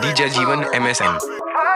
DJ Jeevan MSN.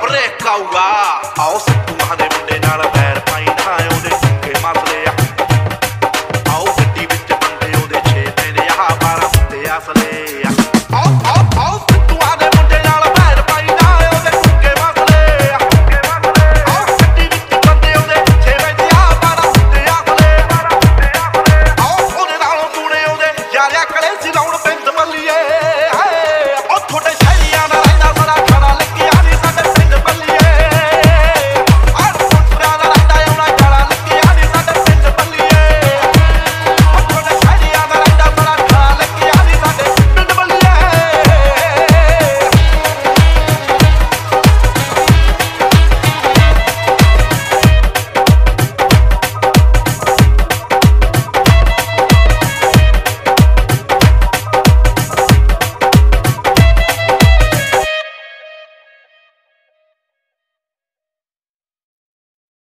precaudar.